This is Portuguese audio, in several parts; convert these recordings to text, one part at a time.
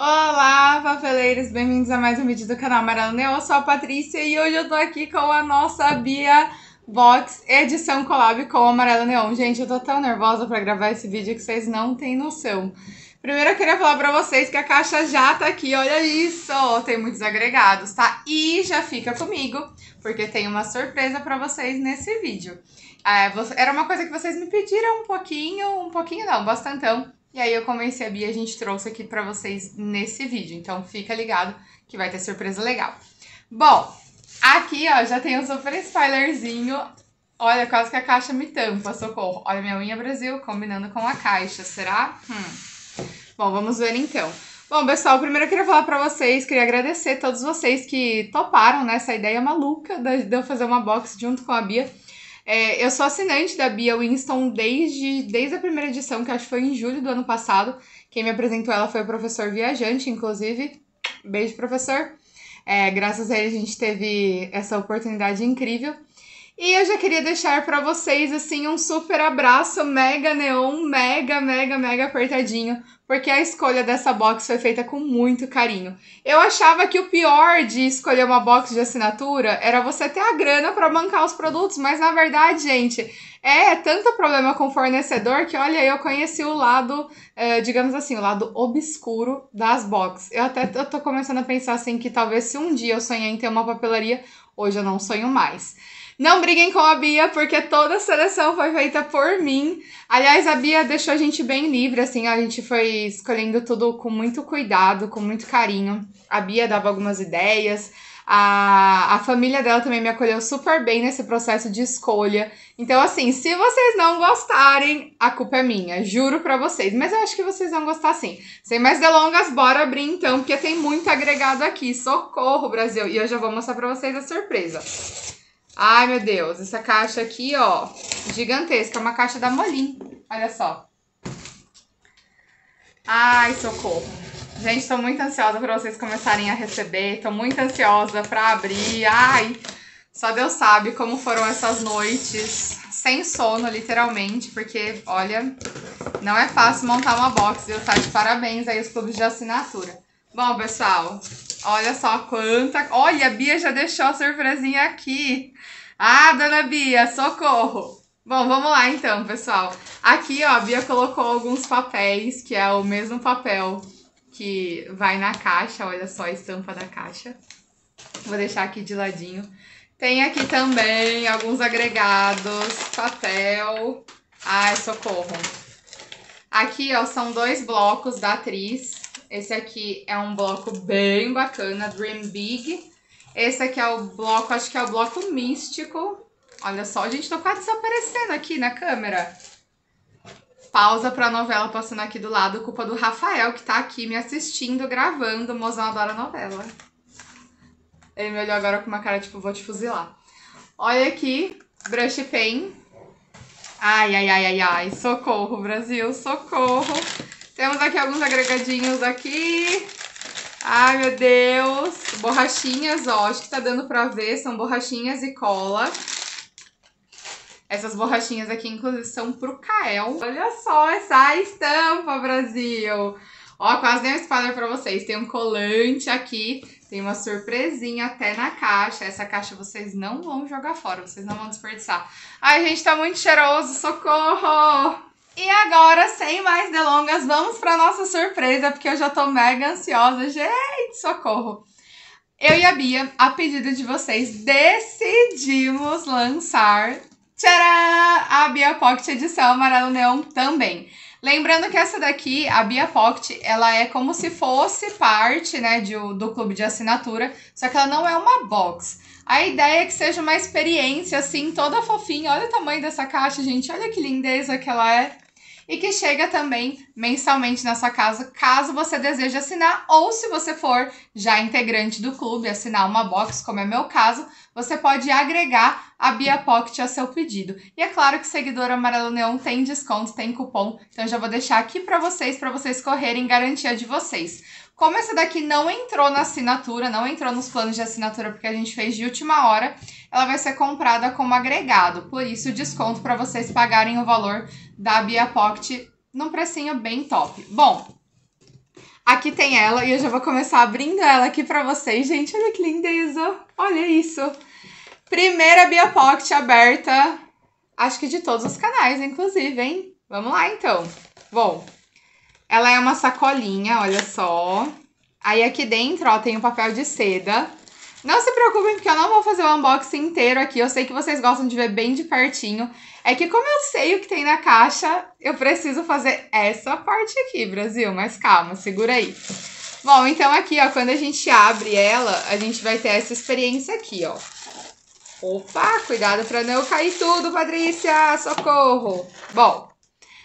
Olá, papeleiros! Bem-vindos a mais um vídeo do canal Amarelo Neo. Eu sou a Patrícia e hoje eu tô aqui com a nossa Bia Box edição collab com o Amarelo Neon. Gente, eu tô tão nervosa pra gravar esse vídeo que vocês não têm noção. Primeiro eu queria falar pra vocês que a caixa já tá aqui, olha isso! Tem muitos agregados, tá? E já fica comigo, porque tem uma surpresa pra vocês nesse vídeo. É, era uma coisa que vocês me pediram um pouquinho, um pouquinho não, bastantão. E aí eu convenci a Bia a gente trouxe aqui pra vocês nesse vídeo. Então fica ligado que vai ter surpresa legal. Bom, aqui ó, já tem um super spoilerzinho. Olha, quase que a caixa me tampa, socorro. Olha minha unha Brasil combinando com a caixa, será? Hum. Bom, vamos ver então. Bom, pessoal, primeiro eu queria falar pra vocês, queria agradecer a todos vocês que toparam nessa ideia maluca de eu fazer uma box junto com a Bia. É, eu sou assinante da Bia Winston desde, desde a primeira edição, que acho que foi em julho do ano passado. Quem me apresentou ela foi o professor Viajante, inclusive. Beijo, professor. É, graças a ele a gente teve essa oportunidade incrível. E eu já queria deixar para vocês assim um super abraço mega neon, mega, mega, mega apertadinho porque a escolha dessa box foi feita com muito carinho. Eu achava que o pior de escolher uma box de assinatura era você ter a grana para bancar os produtos, mas na verdade, gente, é tanto problema com o fornecedor que, olha, eu conheci o lado, é, digamos assim, o lado obscuro das boxes. Eu até eu tô começando a pensar assim que talvez se um dia eu sonhei em ter uma papelaria, hoje eu não sonho mais. Não briguem com a Bia, porque toda a seleção foi feita por mim. Aliás, a Bia deixou a gente bem livre, assim, a gente foi escolhendo tudo com muito cuidado, com muito carinho. A Bia dava algumas ideias. A, a família dela também me acolheu super bem nesse processo de escolha. Então, assim, se vocês não gostarem, a culpa é minha, juro pra vocês. Mas eu acho que vocês vão gostar sim. Sem mais delongas, bora abrir então, porque tem muito agregado aqui. Socorro, Brasil! E eu já vou mostrar pra vocês a surpresa. Ai, meu Deus, essa caixa aqui, ó, gigantesca, é uma caixa da Molim, olha só. Ai, socorro. Gente, tô muito ansiosa pra vocês começarem a receber, tô muito ansiosa pra abrir, ai... Só Deus sabe como foram essas noites sem sono, literalmente, porque, olha, não é fácil montar uma box, viu? Tá de parabéns aí os clubes de assinatura. Bom, pessoal, olha só quanta... Olha, a Bia já deixou a surpresinha aqui. Ah, dona Bia, socorro! Bom, vamos lá então, pessoal. Aqui, ó, a Bia colocou alguns papéis, que é o mesmo papel que vai na caixa. Olha só a estampa da caixa. Vou deixar aqui de ladinho. Tem aqui também alguns agregados, papel. Ai, socorro. Aqui, ó, são dois blocos da atriz. Esse aqui é um bloco bem bacana, Dream Big. Esse aqui é o bloco, acho que é o bloco místico. Olha só, gente, tô quase desaparecendo aqui na câmera. Pausa pra novela passando aqui do lado, culpa do Rafael, que tá aqui me assistindo, gravando. O mozão adora novela. Ele me olhou agora com uma cara tipo, vou te fuzilar. Olha aqui, brush pen. Ai, ai, ai, ai, ai. Socorro, Brasil, socorro. Temos aqui alguns agregadinhos aqui. Ai, meu Deus. Borrachinhas, ó. Acho que tá dando pra ver. São borrachinhas e cola. Essas borrachinhas aqui, inclusive, são pro Kael. Olha só essa estampa, Brasil. Ó, quase dei um spoiler pra vocês. Tem um colante aqui. Tem uma surpresinha até na caixa. Essa caixa vocês não vão jogar fora. Vocês não vão desperdiçar. Ai, gente, tá muito cheiroso. Socorro! E agora, sem mais delongas, vamos para nossa surpresa, porque eu já tô mega ansiosa. Gente, socorro! Eu e a Bia, a pedido de vocês, decidimos lançar tcharam, a Bia Pocket edição amarelo neon também. Lembrando que essa daqui, a Bia Pocket, ela é como se fosse parte né, de, do clube de assinatura, só que ela não é uma box. A ideia é que seja uma experiência, assim, toda fofinha. Olha o tamanho dessa caixa, gente. Olha que lindeza que ela é e que chega também mensalmente na sua casa, caso você deseje assinar, ou se você for já integrante do clube, assinar uma box, como é meu caso, você pode agregar a Bia Pocket ao seu pedido. E é claro que seguidor Amarelo Neon tem desconto, tem cupom, então eu já vou deixar aqui para vocês, para vocês correrem garantia de vocês. Como essa daqui não entrou na assinatura, não entrou nos planos de assinatura porque a gente fez de última hora, ela vai ser comprada como agregado. Por isso, desconto para vocês pagarem o valor da Bia Pocket num precinho bem top. Bom, Aqui tem ela e eu já vou começar abrindo ela aqui pra vocês. Gente, olha que lindeza. Olha isso. Primeira Bia Pocket aberta, acho que de todos os canais, inclusive, hein? Vamos lá, então. Bom, ela é uma sacolinha, olha só. Aí aqui dentro, ó, tem um papel de seda. Não se preocupem, porque eu não vou fazer o unboxing inteiro aqui. Eu sei que vocês gostam de ver bem de pertinho. É que como eu sei o que tem na caixa, eu preciso fazer essa parte aqui, Brasil. Mas calma, segura aí. Bom, então aqui, ó, quando a gente abre ela, a gente vai ter essa experiência aqui, ó. Opa, cuidado para não cair tudo, Patrícia, socorro. Bom,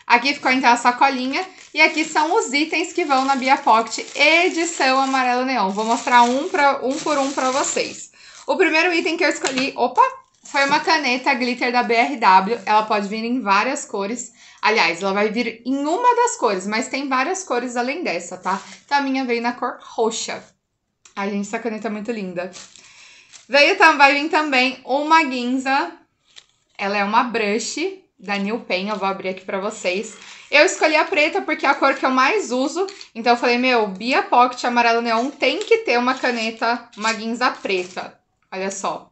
aqui ficou então a sacolinha e aqui são os itens que vão na Bia Pocket edição amarelo neon. Vou mostrar um, pra, um por um para vocês. O primeiro item que eu escolhi, opa, foi uma caneta glitter da BRW. Ela pode vir em várias cores. Aliás, ela vai vir em uma das cores, mas tem várias cores além dessa, tá? Então a minha veio na cor roxa. Ai, gente, essa caneta é muito linda. Veio, vai vir também uma guinza. Ela é uma brush da New Pen, eu vou abrir aqui pra vocês. Eu escolhi a preta porque é a cor que eu mais uso. Então eu falei, meu, Bia Pocket amarelo neon tem que ter uma caneta, uma guinza preta. Olha só.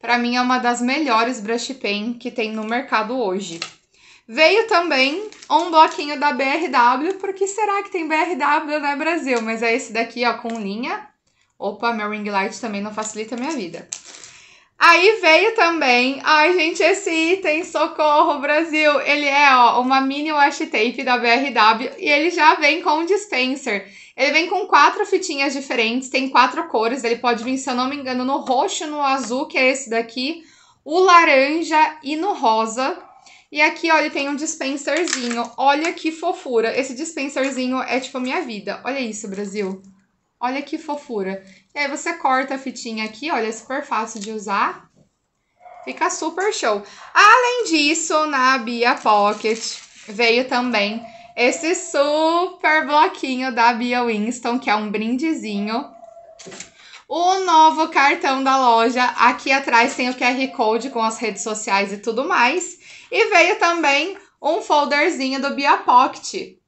Pra mim é uma das melhores brush pen que tem no mercado hoje. Veio também um bloquinho da BRW, porque será que tem BRW, né, Brasil? Mas é esse daqui, ó, com linha. Opa, meu ring light também não facilita a minha vida. Aí veio também, ai gente, esse item, socorro Brasil, ele é ó, uma mini washi tape da BRW e ele já vem com um dispenser. Ele vem com quatro fitinhas diferentes, tem quatro cores, ele pode vir, se eu não me engano, no roxo, no azul, que é esse daqui, o laranja e no rosa. E aqui, ó, ele tem um dispenserzinho, olha que fofura, esse dispenserzinho é tipo a minha vida, olha isso Brasil. Olha que fofura. E aí você corta a fitinha aqui, olha, é super fácil de usar. Fica super show. Além disso, na Bia Pocket veio também esse super bloquinho da Bia Winston, que é um brindezinho. O novo cartão da loja. Aqui atrás tem o QR Code com as redes sociais e tudo mais. E veio também um folderzinho do Bia Pocket.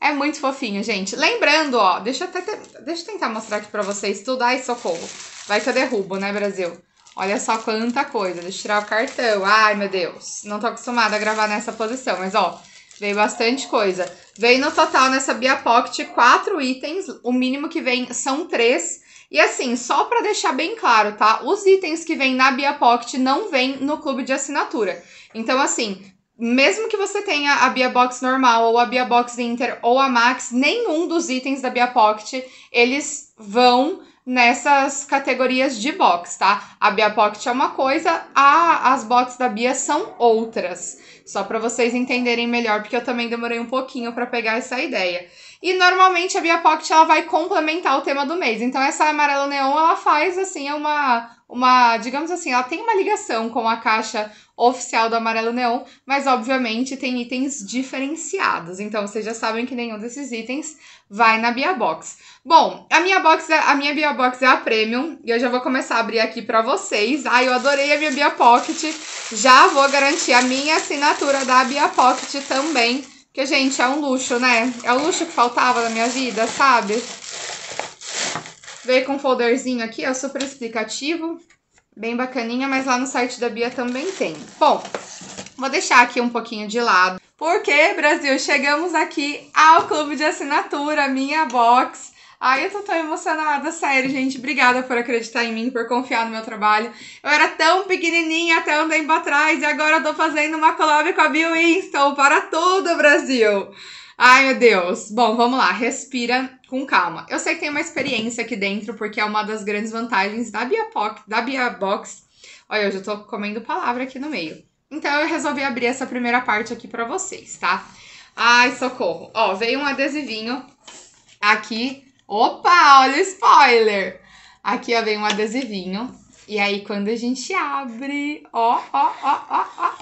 É muito fofinho, gente. Lembrando, ó, deixa eu, até, deixa eu tentar mostrar aqui pra vocês tudo. Ai, socorro. Vai que eu derrubo, né, Brasil? Olha só quanta coisa. Deixa eu tirar o cartão. Ai, meu Deus. Não tô acostumada a gravar nessa posição, mas ó, veio bastante coisa. Veio no total nessa Bia Pocket quatro itens. O mínimo que vem são três. E assim, só para deixar bem claro, tá? Os itens que vêm na Bia Pocket não vêm no clube de assinatura. Então, assim, mesmo que você tenha a Bia Box normal, ou a Bia Box Inter, ou a Max, nenhum dos itens da Bia Pocket, eles vão nessas categorias de box, tá? A Bia Pocket é uma coisa, a, as boxes da Bia são outras. Só para vocês entenderem melhor, porque eu também demorei um pouquinho para pegar essa ideia. E normalmente a Bia Pocket ela vai complementar o tema do mês. Então essa amarelo neon ela faz assim uma uma, digamos assim, ela tem uma ligação com a caixa oficial do Amarelo Neon, mas obviamente tem itens diferenciados. Então vocês já sabem que nenhum desses itens vai na Bia Box. Bom, a minha box, é, a minha Bia Box é a Premium e eu já vou começar a abrir aqui para vocês. Ai, eu adorei a minha Bia Pocket. Já vou garantir a minha assinatura da Bia Pocket também, porque gente, é um luxo, né? É o luxo que faltava na minha vida, sabe? Veio com um folderzinho aqui, é super explicativo, bem bacaninha, mas lá no site da Bia também tem. Bom, vou deixar aqui um pouquinho de lado, porque, Brasil, chegamos aqui ao clube de assinatura, minha box. Ai, eu tô tão emocionada, sério, gente. Obrigada por acreditar em mim, por confiar no meu trabalho. Eu era tão pequenininha até um tempo atrás e agora eu tô fazendo uma collab com a Bill Winston para todo o Brasil. Ai, meu Deus. Bom, vamos lá. Respira com calma. Eu sei que tem uma experiência aqui dentro, porque é uma das grandes vantagens da Bia, Poc, da Bia Box. Olha, eu já tô comendo palavra aqui no meio. Então, eu resolvi abrir essa primeira parte aqui pra vocês, tá? Ai, socorro. Ó, veio um adesivinho aqui. Opa, olha o spoiler! Aqui, ó, vem um adesivinho. E aí, quando a gente abre, ó, ó, ó, ó, ó.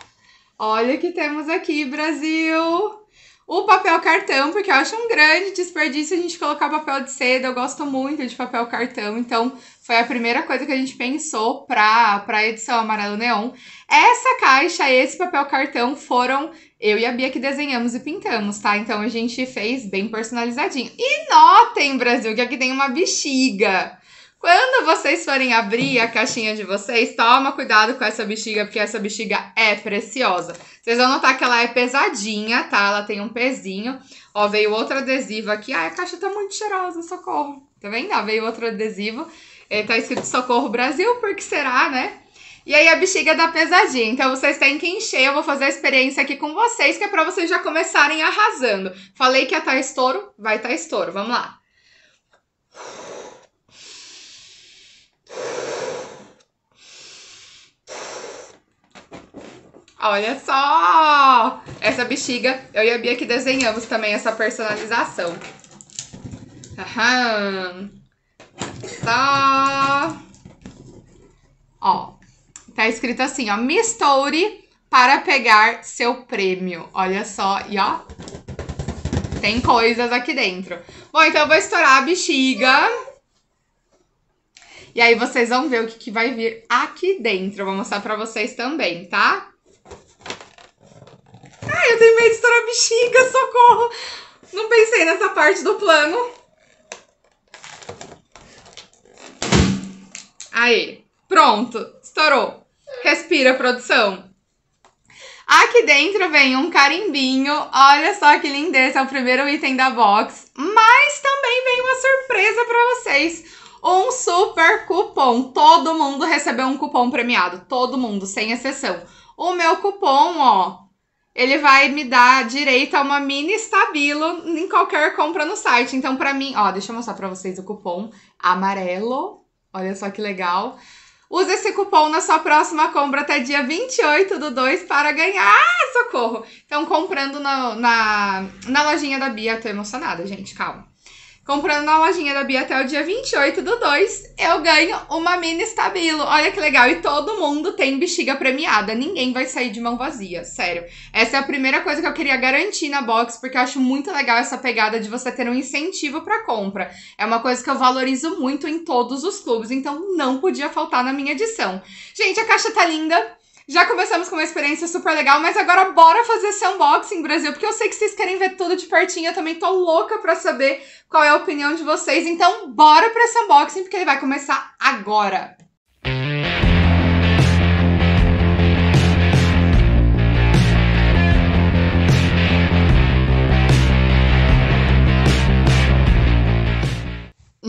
Olha o que temos aqui, Brasil! o papel cartão, porque eu acho um grande desperdício a gente colocar papel de seda. Eu gosto muito de papel cartão, então foi a primeira coisa que a gente pensou para a edição Amarelo Neon. Essa caixa, esse papel cartão foram eu e a Bia que desenhamos e pintamos, tá? Então a gente fez bem personalizadinho. E notem, Brasil, que aqui tem uma bexiga. Quando vocês forem abrir a caixinha de vocês, toma cuidado com essa bexiga, porque essa bexiga é preciosa. Vocês vão notar que ela é pesadinha, tá? Ela tem um pezinho. Ó, veio outro adesivo aqui. Ai, a caixa tá muito cheirosa, socorro. Tá vendo? Ó, veio outro adesivo. Ele tá escrito Socorro Brasil, porque será, né? E aí a bexiga dá pesadinha. Então vocês têm que encher. Eu vou fazer a experiência aqui com vocês, que é pra vocês já começarem arrasando. Falei que ia estar tá estouro, vai estar tá estouro. Vamos lá. Olha só! Essa bexiga, eu e a Bia que desenhamos também essa personalização. Aham. Só. Ó, tá escrito assim, ó, misture para pegar seu prêmio. Olha só, e ó, tem coisas aqui dentro. Bom, então eu vou estourar a bexiga. E aí vocês vão ver o que, que vai vir aqui dentro. Eu vou mostrar pra vocês também, tá? Ai, eu tenho medo de estourar a bexiga, socorro! Não pensei nessa parte do plano. Aí, pronto, estourou. Respira, produção. Aqui dentro vem um carimbinho. Olha só que lindeza, é o primeiro item da box. Mas também vem uma surpresa para vocês. Um super cupom. Todo mundo recebeu um cupom premiado. Todo mundo, sem exceção. O meu cupom, ó, ele vai me dar direito a uma mini estabilo em qualquer compra no site. Então, para mim, ó, deixa eu mostrar para vocês o cupom amarelo. Olha só que legal. Use esse cupom na sua próxima compra até dia 28 do 2 para ganhar. Socorro! Então, comprando na, na, na lojinha da Bia, tô emocionada, gente, calma. Comprando na lojinha da Bia até o dia 28 do 2, eu ganho uma mini estabilo. Olha que legal. E todo mundo tem bexiga premiada. Ninguém vai sair de mão vazia, sério. Essa é a primeira coisa que eu queria garantir na box, porque eu acho muito legal essa pegada de você ter um incentivo para compra. É uma coisa que eu valorizo muito em todos os clubes, então não podia faltar na minha edição. Gente, a caixa tá linda. Já começamos com uma experiência super legal, mas agora bora fazer esse unboxing, Brasil, porque eu sei que vocês querem ver tudo de pertinho, eu também tô louca pra saber qual é a opinião de vocês. Então, bora pra esse unboxing, porque ele vai começar agora.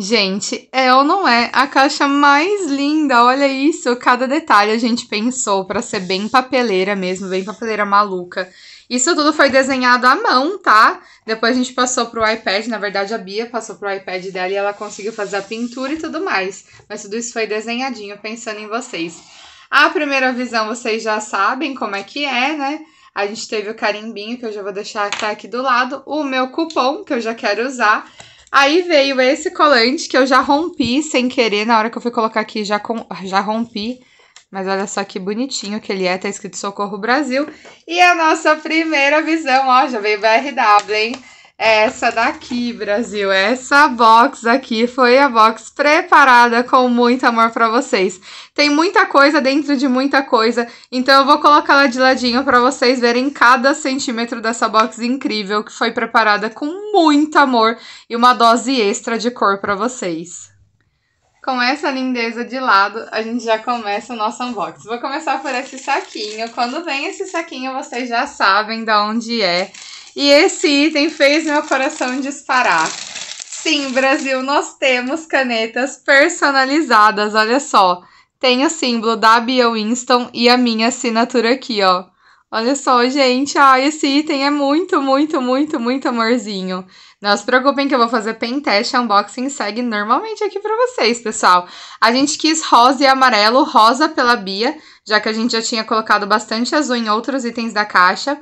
Gente, é ou não é a caixa mais linda? Olha isso, cada detalhe a gente pensou para ser bem papeleira mesmo, bem papeleira maluca. Isso tudo foi desenhado à mão, tá? Depois a gente passou pro iPad, na verdade a Bia passou pro iPad dela e ela conseguiu fazer a pintura e tudo mais. Mas tudo isso foi desenhadinho, pensando em vocês. A primeira visão vocês já sabem como é que é, né? A gente teve o carimbinho, que eu já vou deixar aqui do lado. O meu cupom, que eu já quero usar. Aí veio esse colante que eu já rompi sem querer, na hora que eu fui colocar aqui já, com, já rompi. Mas olha só que bonitinho que ele é, tá escrito Socorro Brasil. E a nossa primeira visão, ó, já veio BRW, hein? Essa daqui, Brasil, essa box aqui foi a box preparada com muito amor para vocês. Tem muita coisa dentro de muita coisa, então eu vou colocar ela de ladinho para vocês verem cada centímetro dessa box incrível que foi preparada com muito amor e uma dose extra de cor para vocês. Com essa lindeza de lado, a gente já começa o nosso unboxing. Vou começar por esse saquinho. Quando vem esse saquinho, vocês já sabem de onde é. E esse item fez meu coração disparar. Sim, Brasil, nós temos canetas personalizadas, olha só. Tem o símbolo da Bia Winston e a minha assinatura aqui, ó. Olha só, gente, ah, esse item é muito, muito, muito, muito amorzinho. Não se preocupem que eu vou fazer pen teste, unboxing segue normalmente aqui pra vocês, pessoal. A gente quis rosa e amarelo, rosa pela Bia, já que a gente já tinha colocado bastante azul em outros itens da caixa.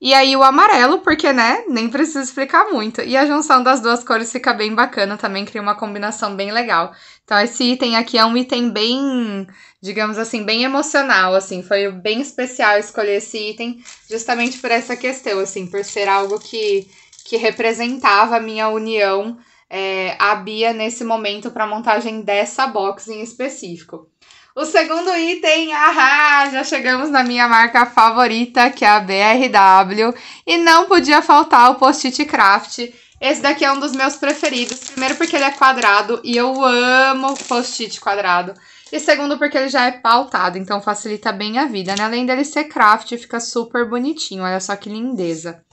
E aí o amarelo, porque, né, nem preciso explicar muito. E a junção das duas cores fica bem bacana, também cria uma combinação bem legal. Então esse item aqui é um item bem, digamos assim, bem emocional, assim. Foi bem especial escolher esse item justamente por essa questão, assim, por ser algo que, que representava a minha união é, a Bia nesse momento para montagem dessa box em específico. O segundo item, ahá, já chegamos na minha marca favorita, que é a BRW, e não podia faltar o post-it craft. Esse daqui é um dos meus preferidos, primeiro porque ele é quadrado e eu amo post-it quadrado. E segundo porque ele já é pautado, então facilita bem a vida, né? Além dele ser craft, fica super bonitinho, olha só que lindeza.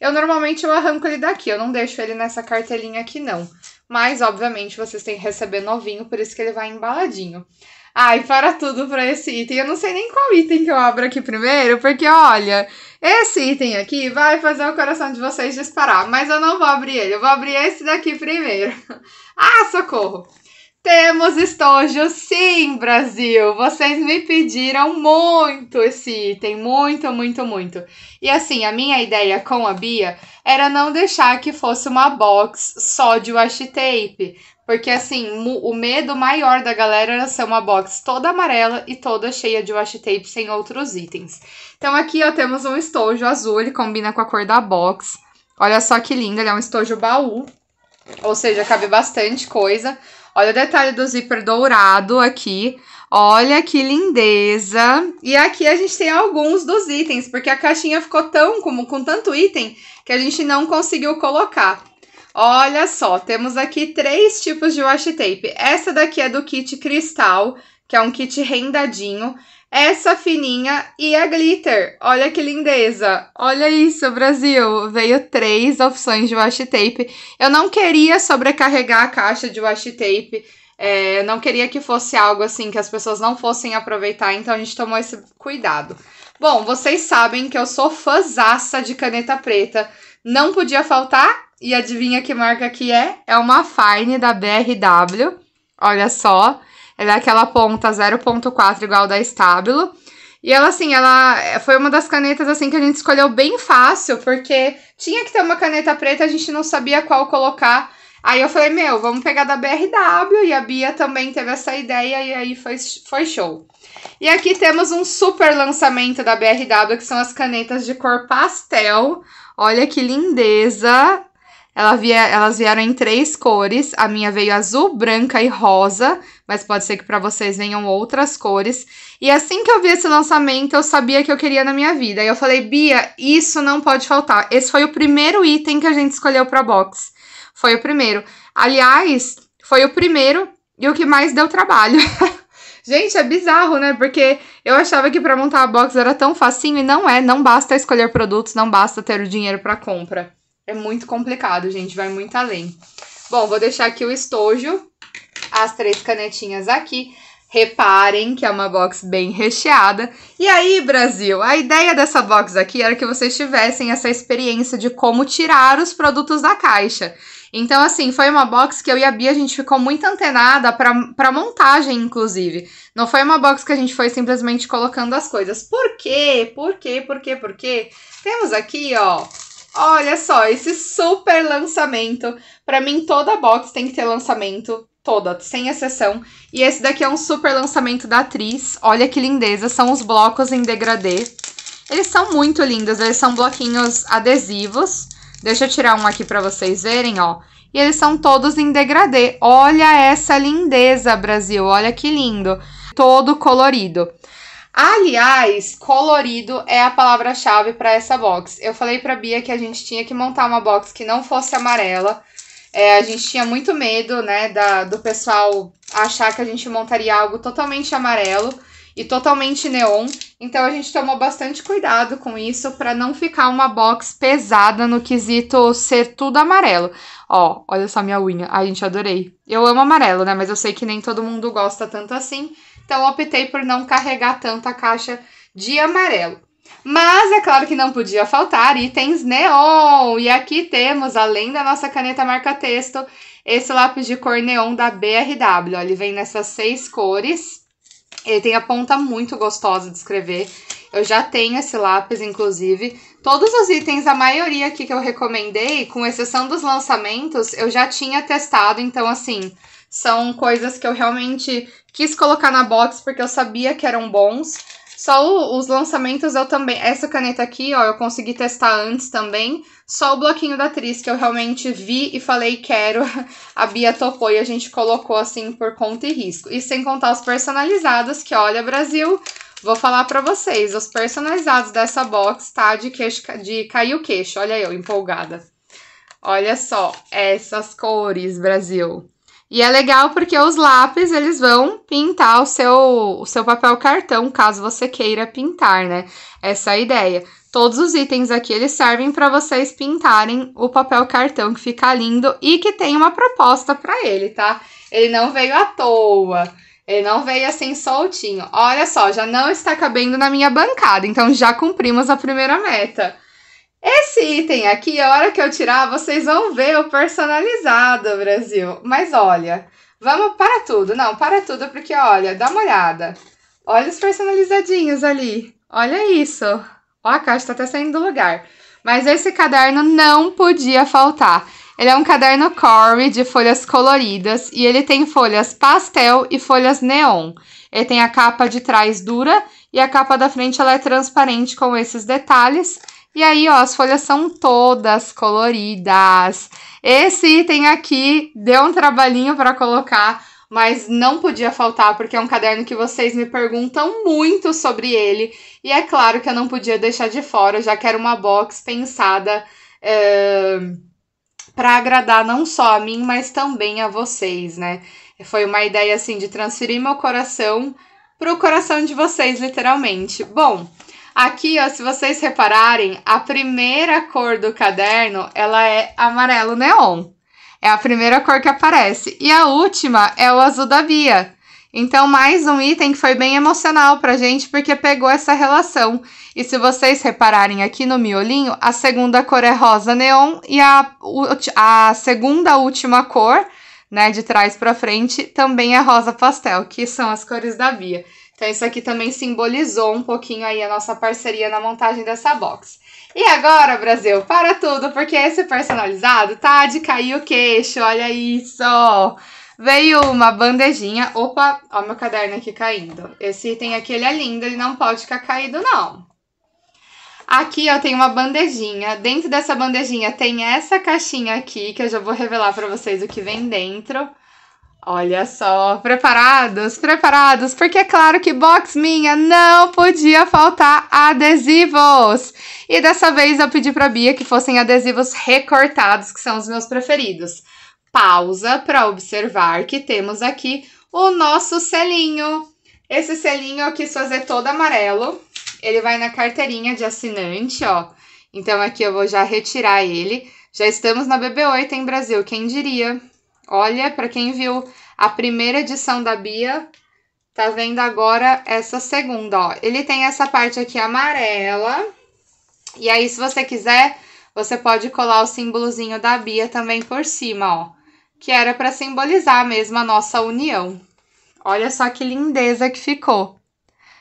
Eu normalmente eu arranco ele daqui, eu não deixo ele nessa cartelinha aqui não. Mas, obviamente, vocês têm que receber novinho, por isso que ele vai embaladinho. Ai, para tudo para esse item. Eu não sei nem qual item que eu abro aqui primeiro, porque olha, esse item aqui vai fazer o coração de vocês disparar, mas eu não vou abrir ele, eu vou abrir esse daqui primeiro. ah, socorro! Temos estojo, sim, Brasil! Vocês me pediram muito esse item, muito, muito, muito. E assim, a minha ideia com a Bia era não deixar que fosse uma box só de washi tape, porque, assim, o medo maior da galera era ser uma box toda amarela e toda cheia de washi tape sem outros itens. Então, aqui, ó, temos um estojo azul, ele combina com a cor da box. Olha só que lindo, ele é um estojo baú, ou seja, cabe bastante coisa. Olha o detalhe do zíper dourado aqui. Olha que lindeza! E aqui a gente tem alguns dos itens, porque a caixinha ficou tão como com tanto item que a gente não conseguiu colocar. Olha só, temos aqui três tipos de washi tape. Essa daqui é do kit cristal, que é um kit rendadinho. Essa fininha e a glitter. Olha que lindeza. Olha isso, Brasil. Veio três opções de washi tape. Eu não queria sobrecarregar a caixa de washi tape. É, não queria que fosse algo assim que as pessoas não fossem aproveitar, então a gente tomou esse cuidado. Bom, vocês sabem que eu sou fãzaça de caneta preta. Não podia faltar e adivinha que marca que é? É uma Fine da BRW. Olha só. Ela é aquela ponta 0.4 igual da Stabilo. E ela, assim, ela foi uma das canetas, assim, que a gente escolheu bem fácil, porque tinha que ter uma caneta preta, a gente não sabia qual colocar. Aí eu falei, meu, vamos pegar da BRW, e a Bia também teve essa ideia, e aí foi, foi show. E aqui temos um super lançamento da BRW, que são as canetas de cor pastel. Olha que lindeza! Ela via, elas vieram em três cores. A minha veio azul, branca e rosa, mas pode ser que para vocês venham outras cores. E assim que eu vi esse lançamento, eu sabia que eu queria na minha vida. E eu falei, Bia, isso não pode faltar. Esse foi o primeiro item que a gente escolheu para box. Foi o primeiro. Aliás, foi o primeiro e o que mais deu trabalho. Gente, é bizarro, né? Porque eu achava que para montar a box era tão facinho e não é. Não basta escolher produtos, não basta ter o dinheiro para compra. É muito complicado, gente, vai muito além. Bom, vou deixar aqui o estojo, as três canetinhas aqui. Reparem que é uma box bem recheada. E aí, Brasil, a ideia dessa box aqui era que vocês tivessem essa experiência de como tirar os produtos da caixa. Então, assim, foi uma box que eu e a Bia, a gente ficou muito antenada para montagem, inclusive. Não foi uma box que a gente foi simplesmente colocando as coisas. Por quê? Por quê? Por quê? Por quê? Temos aqui, ó, Olha só, esse super lançamento. Para mim, toda box tem que ter lançamento. Toda, sem exceção. E esse daqui é um super lançamento da atriz. Olha que lindeza. São os blocos em degradê. Eles são muito lindos. Eles são bloquinhos adesivos. Deixa eu tirar um aqui para vocês verem, ó. E eles são todos em degradê. Olha essa lindeza, Brasil. Olha que lindo. Todo colorido. Aliás, colorido é a palavra-chave para essa box. Eu falei para Bia que a gente tinha que montar uma box que não fosse amarela. É, a gente tinha muito medo, né, da, do pessoal achar que a gente montaria algo totalmente amarelo e totalmente neon. Então a gente tomou bastante cuidado com isso para não ficar uma box pesada no quesito ser tudo amarelo. Ó, olha só minha unha. Ai, gente, adorei. Eu amo amarelo, né, mas eu sei que nem todo mundo gosta tanto assim. Então, optei por não carregar tanto a caixa de amarelo. Mas é claro que não podia faltar itens neon. E aqui temos, além da nossa caneta marca-texto, esse lápis de cor neon da BRW. Ele vem nessas seis cores. Ele tem a ponta muito gostosa de escrever. Eu já tenho esse lápis, inclusive. Todos os itens, a maioria aqui que eu recomendei, com exceção dos lançamentos, eu já tinha testado. Então, assim, são coisas que eu realmente quis colocar na box porque eu sabia que eram bons. Só o, os lançamentos eu também. Essa caneta aqui, ó, eu consegui testar antes também. Só o bloquinho da atriz que eu realmente vi e falei quero. A Bia topou e a gente colocou assim por conta e risco. E sem contar os personalizados, que olha, Brasil, vou falar para vocês. Os personalizados dessa box tá de queixo, de cair o queixo. Olha eu, empolgada. Olha só, essas cores, Brasil. E é legal porque os lápis, eles vão pintar o seu, o seu papel cartão, caso você queira pintar, né? Essa é a ideia. Todos os itens aqui, eles servem para vocês pintarem o papel cartão, que fica lindo e que tem uma proposta para ele, tá? Ele não veio à toa. Ele não veio assim soltinho. Olha só, já não está cabendo na minha bancada, então já cumprimos a primeira meta. Esse item aqui, a hora que eu tirar, vocês vão ver o personalizado, Brasil. Mas olha, vamos para tudo. Não, para tudo, porque olha, dá uma olhada. Olha os personalizadinhos ali. Olha isso. Ó, a caixa tá até saindo do lugar. Mas esse caderno não podia faltar. Ele é um caderno Corey de folhas coloridas e ele tem folhas pastel e folhas neon. Ele tem a capa de trás dura e a capa da frente ela é transparente com esses detalhes. E aí, ó, as folhas são todas coloridas. Esse item aqui deu um trabalhinho para colocar, mas não podia faltar porque é um caderno que vocês me perguntam muito sobre ele. E é claro que eu não podia deixar de fora, já que era uma box pensada é, para agradar não só a mim, mas também a vocês, né? Foi uma ideia assim de transferir meu coração para o coração de vocês, literalmente. Bom, Aqui, ó, se vocês repararem, a primeira cor do caderno, ela é amarelo neon. É a primeira cor que aparece. E a última é o azul da Bia. Então, mais um item que foi bem emocional pra gente, porque pegou essa relação. E se vocês repararem aqui no miolinho, a segunda cor é rosa neon e a, a segunda última cor, né, de trás para frente, também é rosa pastel, que são as cores da Bia. Então, isso aqui também simbolizou um pouquinho aí a nossa parceria na montagem dessa box. E agora, Brasil, para tudo, porque esse personalizado tá de cair o queixo, olha isso! Veio uma bandejinha. Opa, ó meu caderno aqui caindo. Esse item aqui, ele é lindo, ele não pode ficar caído, não. Aqui, ó, tem uma bandejinha. Dentro dessa bandejinha tem essa caixinha aqui, que eu já vou revelar para vocês o que vem dentro. Olha só, preparados, preparados, porque é claro que box minha não podia faltar adesivos. E dessa vez eu pedi para Bia que fossem adesivos recortados, que são os meus preferidos. Pausa para observar que temos aqui o nosso selinho. Esse selinho eu quis fazer todo amarelo. Ele vai na carteirinha de assinante, ó. Então aqui eu vou já retirar ele. Já estamos na BB8 em Brasil, quem diria? Olha, para quem viu a primeira edição da Bia, tá vendo agora essa segunda, ó. Ele tem essa parte aqui amarela. E aí, se você quiser, você pode colar o símbolozinho da Bia também por cima, ó. Que era para simbolizar mesmo a nossa união. Olha só que lindeza que ficou.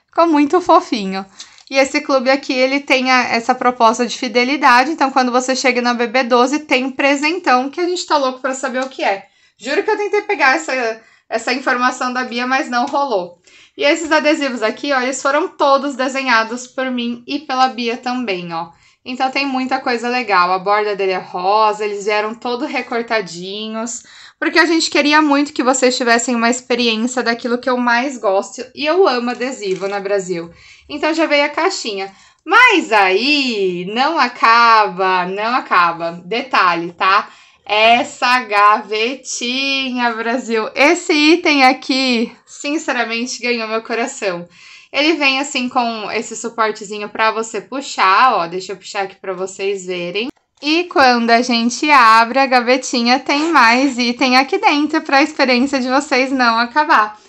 Ficou muito fofinho. E esse clube aqui, ele tem a, essa proposta de fidelidade. Então, quando você chega na BB12, tem presentão que a gente tá louco para saber o que é. Juro que eu tentei pegar essa, essa informação da Bia, mas não rolou. E esses adesivos aqui, ó, eles foram todos desenhados por mim e pela Bia também, ó. Então tem muita coisa legal. A borda dele é rosa, eles vieram todos recortadinhos, porque a gente queria muito que vocês tivessem uma experiência daquilo que eu mais gosto e eu amo adesivo na Brasil. Então já veio a caixinha. Mas aí não acaba, não acaba. Detalhe, tá? Essa gavetinha, Brasil. Esse item aqui, sinceramente, ganhou meu coração. Ele vem assim com esse suportezinho para você puxar, ó. Deixa eu puxar aqui para vocês verem. E quando a gente abre a gavetinha, tem mais item aqui dentro para a experiência de vocês não acabar.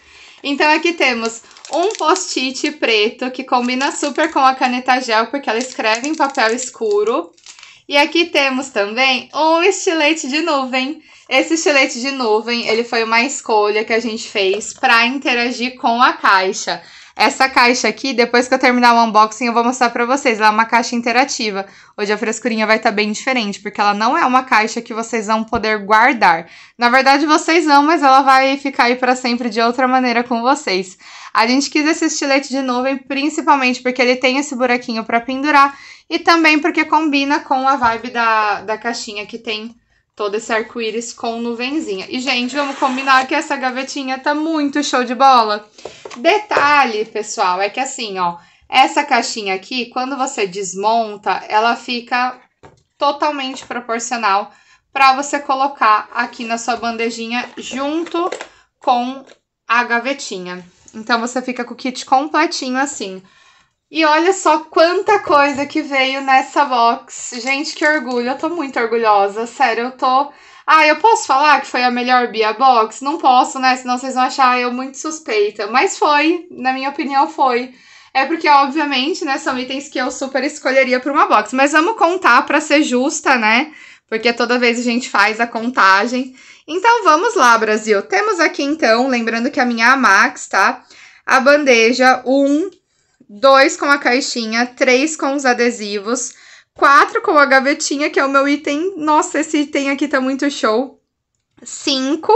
Então aqui temos um post-it preto que combina super com a caneta gel porque ela escreve em papel escuro. E aqui temos também um estilete de nuvem. Esse estilete de nuvem, ele foi uma escolha que a gente fez para interagir com a caixa. Essa caixa aqui, depois que eu terminar o unboxing, eu vou mostrar pra vocês. Ela é uma caixa interativa. Hoje a frescurinha vai estar tá bem diferente, porque ela não é uma caixa que vocês vão poder guardar. Na verdade, vocês vão, mas ela vai ficar aí para sempre de outra maneira com vocês. A gente quis esse estilete de nuvem principalmente porque ele tem esse buraquinho para pendurar e também porque combina com a vibe da, da caixinha que tem todo esse arco-íris com nuvenzinha. E, gente, vamos combinar que essa gavetinha tá muito show de bola. Detalhe, pessoal, é que assim, ó, essa caixinha aqui, quando você desmonta, ela fica totalmente proporcional para você colocar aqui na sua bandejinha junto com a gavetinha. Então, você fica com o kit completinho assim. E olha só quanta coisa que veio nessa box. Gente, que orgulho. Eu tô muito orgulhosa. Sério, eu tô. Ah, eu posso falar que foi a melhor Bia Box? Não posso, né? Senão vocês vão achar eu muito suspeita. Mas foi, na minha opinião, foi. É porque, obviamente, né, são itens que eu super escolheria para uma box. Mas vamos contar para ser justa, né? Porque toda vez a gente faz a contagem. Então vamos lá, Brasil. Temos aqui, então, lembrando que a minha é a Max, tá? A bandeja 1, um, dois com a caixinha, três com os adesivos, quatro com a gavetinha, que é o meu item. Nossa, esse item aqui tá muito show. Cinco,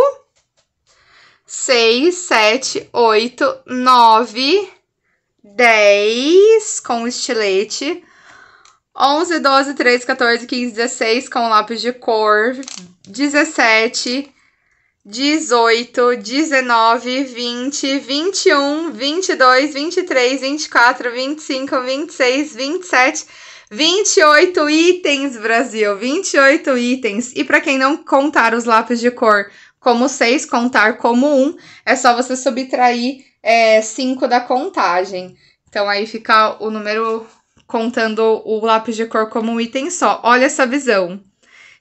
seis, sete, oito, nove, dez com estilete. 11, 12, 13, 14, 15, 16 com lápis de cor, 17, 18, 19, 20, 21, 22, 23, 24, 25, 26, 27, 28 itens, Brasil! 28 itens. E para quem não contar os lápis de cor como 6, contar como 1, um, é só você subtrair é, 5 da contagem. Então aí fica o número contando o lápis de cor como um item só. Olha essa visão.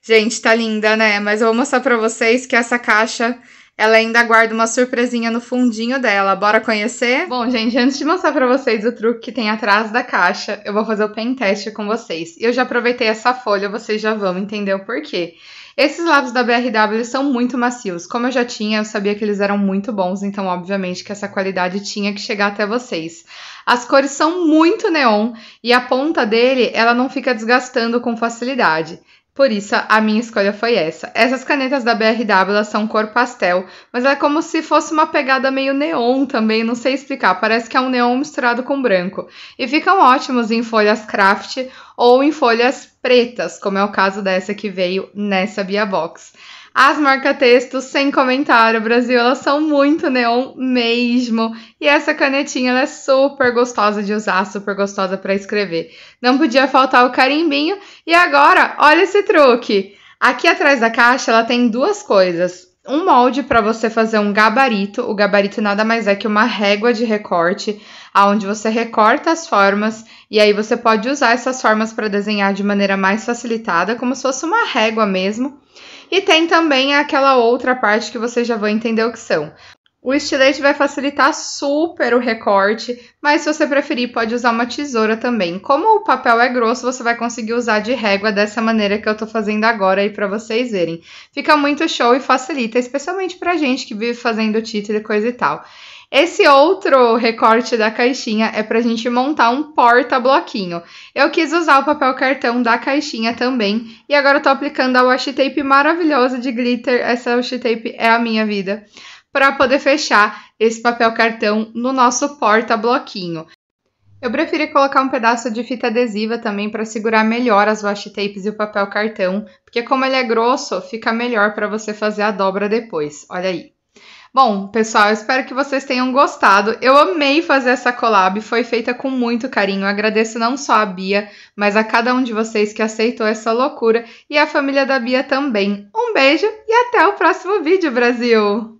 Gente, tá linda, né? Mas eu vou mostrar pra vocês que essa caixa, ela ainda guarda uma surpresinha no fundinho dela. Bora conhecer? Bom, gente, antes de mostrar pra vocês o truque que tem atrás da caixa, eu vou fazer o pen teste com vocês. E eu já aproveitei essa folha, vocês já vão entender o porquê. Esses lápis da BRW são muito macios. Como eu já tinha, eu sabia que eles eram muito bons, então obviamente que essa qualidade tinha que chegar até vocês. As cores são muito neon e a ponta dele, ela não fica desgastando com facilidade. Por isso, a minha escolha foi essa. Essas canetas da BRW são cor pastel, mas é como se fosse uma pegada meio neon também, não sei explicar. Parece que é um neon misturado com branco. E ficam ótimos em folhas craft ou em folhas pretas, como é o caso dessa que veio nessa Bia Box. As marca-textos, sem comentário, Brasil, elas são muito neon mesmo. E essa canetinha, ela é super gostosa de usar, super gostosa para escrever. Não podia faltar o carimbinho. E agora, olha esse truque. Aqui atrás da caixa, ela tem duas coisas um molde para você fazer um gabarito. O gabarito nada mais é que uma régua de recorte, aonde você recorta as formas e aí você pode usar essas formas para desenhar de maneira mais facilitada, como se fosse uma régua mesmo. E tem também aquela outra parte que vocês já vão entender o que são. O estilete vai facilitar super o recorte, mas se você preferir, pode usar uma tesoura também. Como o papel é grosso, você vai conseguir usar de régua dessa maneira que eu tô fazendo agora aí para vocês verem. Fica muito show e facilita, especialmente pra gente que vive fazendo título e coisa e tal. Esse outro recorte da caixinha é para a gente montar um porta-bloquinho. Eu quis usar o papel cartão da caixinha também, e agora tô aplicando a washi tape maravilhosa de glitter, essa washi tape é a minha vida, para poder fechar esse papel cartão no nosso porta-bloquinho. Eu preferi colocar um pedaço de fita adesiva também para segurar melhor as washi tapes e o papel cartão, porque como ele é grosso, fica melhor para você fazer a dobra depois. Olha aí. Bom, pessoal, espero que vocês tenham gostado. Eu amei fazer essa collab, foi feita com muito carinho. Eu agradeço não só a Bia, mas a cada um de vocês que aceitou essa loucura e a família da Bia também. Um beijo e até o próximo vídeo, Brasil!